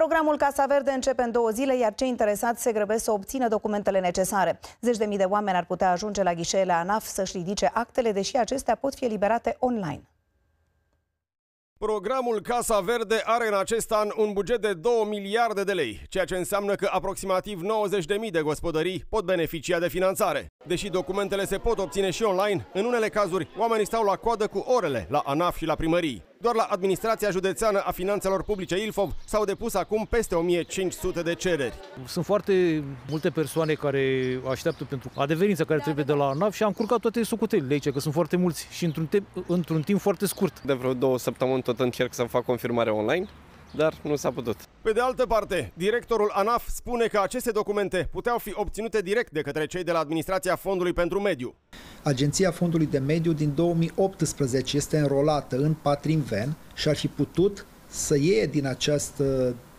Programul Casa Verde începe în două zile, iar cei interesați se grăbesc să obțină documentele necesare. Zeci de mii de oameni ar putea ajunge la ghișeele ANAF să-și ridice actele, deși acestea pot fi eliberate online. Programul Casa Verde are în acest an un buget de 2 miliarde de lei, ceea ce înseamnă că aproximativ 90.000 de gospodării pot beneficia de finanțare. Deși documentele se pot obține și online, în unele cazuri oamenii stau la coadă cu orele la ANAF și la primării. Doar la Administrația Județeană a Finanțelor Publice Ilfov s-au depus acum peste 1500 de cereri. Sunt foarte multe persoane care așteaptă pentru adeverința care trebuie de la ANAF și am curcat toate sucutelile aici, că sunt foarte mulți și într-un, te- într-un timp foarte scurt. De vreo două săptămâni tot încerc să fac confirmare online, dar nu s-a putut. Pe de altă parte, directorul ANAF spune că aceste documente puteau fi obținute direct de către cei de la Administrația Fondului pentru Mediu. Agenția Fondului de Mediu din 2018 este înrolată în Patrimven și ar fi putut să iei din acest,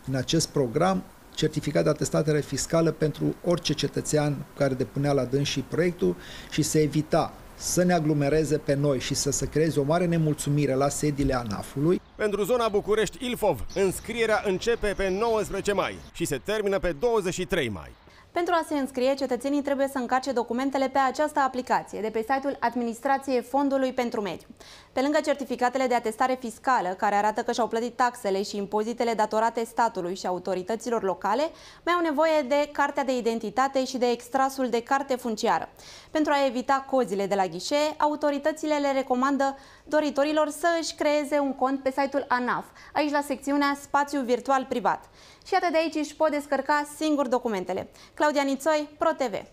din acest program certificat de atestatare fiscală pentru orice cetățean care depunea la dânsii proiectul și se evita să ne aglomereze pe noi și să se creeze o mare nemulțumire la sediile ANAF-ului. Pentru zona București-Ilfov, înscrierea începe pe 19 mai și se termină pe 23 mai. Pentru a se înscrie, cetățenii trebuie să încarce documentele pe această aplicație de pe site-ul Administrației Fondului pentru Mediu. Pe lângă certificatele de atestare fiscală, care arată că și-au plătit taxele și impozitele datorate statului și autorităților locale, mai au nevoie de cartea de identitate și de extrasul de carte funciară. Pentru a evita cozile de la ghișee, autoritățile le recomandă doritorilor să își creeze un cont pe site-ul ANAF, aici la secțiunea Spațiu Virtual Privat. Și atât de aici își pot descărca singur documentele. Claudia Nițoi, ProTV.